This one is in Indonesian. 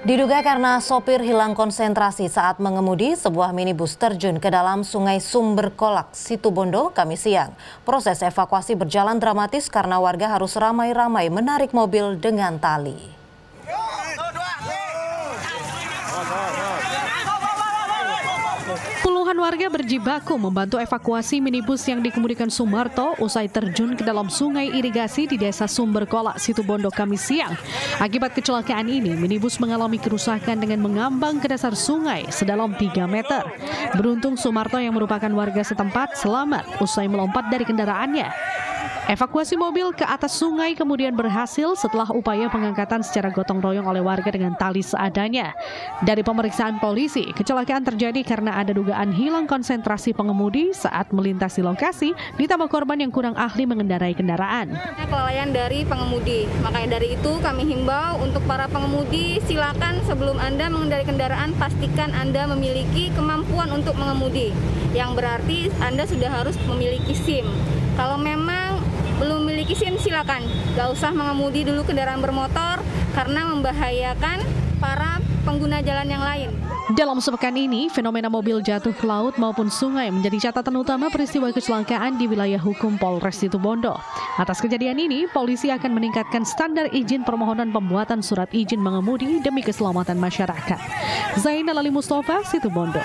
Diduga karena sopir hilang konsentrasi saat mengemudi, sebuah minibus terjun ke dalam sungai Sumber Kolak, Situbondo, Kami siang. Proses evakuasi berjalan dramatis karena warga harus ramai-ramai menarik mobil dengan tali. Puluhan warga berjibaku membantu evakuasi minibus yang dikemudikan Sumarto usai terjun ke dalam sungai irigasi di desa Sumber Kolak, Situbondo, Kamis siang. Akibat kecelakaan ini, minibus mengalami kerusakan dengan mengambang ke dasar sungai sedalam 3 meter. Beruntung Sumarto yang merupakan warga setempat selamat usai melompat dari kendaraannya. Evakuasi mobil ke atas sungai kemudian berhasil setelah upaya pengangkatan secara gotong royong oleh warga dengan tali seadanya. Dari pemeriksaan polisi, kecelakaan terjadi karena ada dugaan hilang konsentrasi pengemudi saat melintasi lokasi, ditambah korban yang kurang ahli mengendarai kendaraan. Kelalaian dari pengemudi, makanya dari itu kami himbau untuk para pengemudi silakan sebelum Anda mengendarai kendaraan pastikan Anda memiliki kemampuan untuk mengemudi, yang berarti Anda sudah harus memiliki SIM. Kalau memang belum memiliki SIM silakan, gak usah mengemudi dulu kendaraan bermotor karena membahayakan para pengguna jalan yang lain. Dalam sepekan ini, fenomena mobil jatuh ke laut maupun sungai menjadi catatan utama peristiwa kecelakaan di wilayah hukum Polres Situbondo. Atas kejadian ini, polisi akan meningkatkan standar izin permohonan pembuatan surat izin mengemudi demi keselamatan masyarakat. Zainal Ali Mustafa, Situbondo.